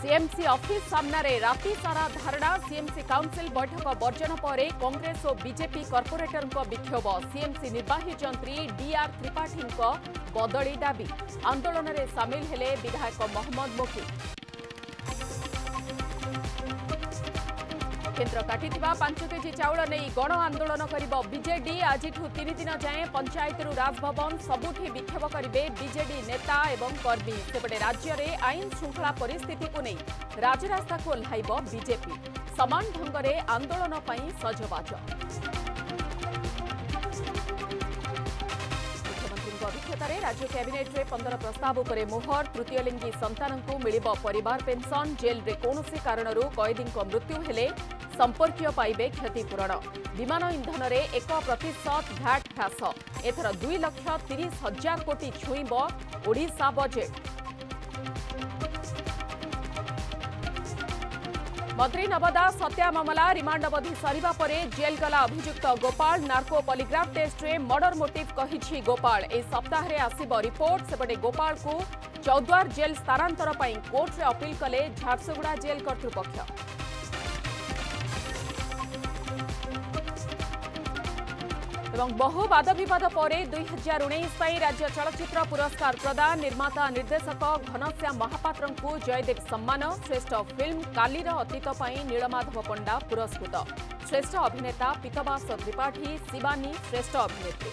CMC office સામનારે રાતિ સારા ધારણા CMC council ବୈଠକ ବର୍ଜନ ପରେ କଂଗ୍ରେସ ଓ ବିଜେପି કર્પોરેટરଙ୍କ ବିକ୍ଷୋଭ ସିଏମ୍ସି ନିର୍ବାହୀ ଯନ୍ତ୍ରୀ ଡିଆର୍ ତ୍ରିପାଠୀଙ୍କ ବଦଳି ଦାବି ଆନ୍ଦୋଳନରେ ସାମିଲ ହେଲେ ବିଧାୟକ ମହମ୍ମଦ ମୋକି କେନ୍ଦ୍ର କାଟିଥିବା ପାଞ୍ଚ କେଜି ଚାଉଳ ନେଇ ଗଣ ଆନ୍ଦୋଳନ କରିବ ବିଜେଡି ଆଜିଠୁ ତିନି ଦିନ ଯାଏଁ ପଞ୍ଚାୟତରୁ ରାଜଭବନ ସବୁଠି ବିକ୍ଷୋଭ କରିବେ ବିଜେଡି ନେତା ଏବଂ କର୍ମୀ ସେପଟେ ରାଜ୍ୟରେ ଆଇନ ଶୃଙ୍ଖଳା ପରିସ୍ଥିତିକୁ ନେଇ ରାଜରାସ୍ତାକୁ ଓହ୍ଲାଇବ ବିଜେପି ସମାନ ଢଙ୍ଗରେ ଆନ୍ଦୋଳନ ପାଇଁ ସଜବାଜ अध्यक्षतार राज्य कैबिनेट में पंदर प्रस्ताव पर मोहर तृतीय लिंगी को मिल पर पेनसन जेल में कौन कारण कैदी मृत्यु हेले संपर्क पाए क्षतिपूरण विमान इंधन में एक प्रतिशत भैट ह्रास एथर दुई लक्ष तीस हजार कोटी छुईब ओडा बजेट ମନ୍ତ୍ରୀ ନବଦାସ ହତ୍ୟା ମାମଲା ରିମାଣ୍ଡ ଅବଧି ସରିବା ପରେ ଜେଲ୍ ଗଲା ଅଭିଯୁକ୍ତ ଗୋପାଳ ନାର୍କୋ ପଲିଗ୍ରାଫ ଟେଷ୍ଟରେ ମର୍ଡର ମୋଟିଭ୍ କହିଛି ଗୋପାଳ ଏହି ସପ୍ତାହରେ ଆସିବ ରିପୋର୍ଟ ସେପଟେ ଗୋପାଳକୁ ଚୌଦ୍ୱାର ଜେଲ୍ ସ୍ଥାନାନ୍ତର ପାଇଁ କୋର୍ଟରେ ଅପିଲ୍ କଲେ ଝାରସୁଗୁଡ଼ା ଜେଲ୍ କର୍ତ୍ତୃପକ୍ଷ এবং বহু वाद विवाद পরে 2019 সাই রাজ্য চলচ্চিত্র পুরস্কার প্রদান নির্মাতা পরিচালক ঘনশ্যাম মহাপাত্রকে জয়দীপ সম্মান শ্রেষ্ঠ ফিল্ম কালীর অতীত পাই নীলা মাধব কন্ডা পুরস্কার বিত শ্রেষ্ঠ অভিনেতা পিতবাস त्रिपाठी শিবানী শ্রেষ্ঠ অভিনেত্রী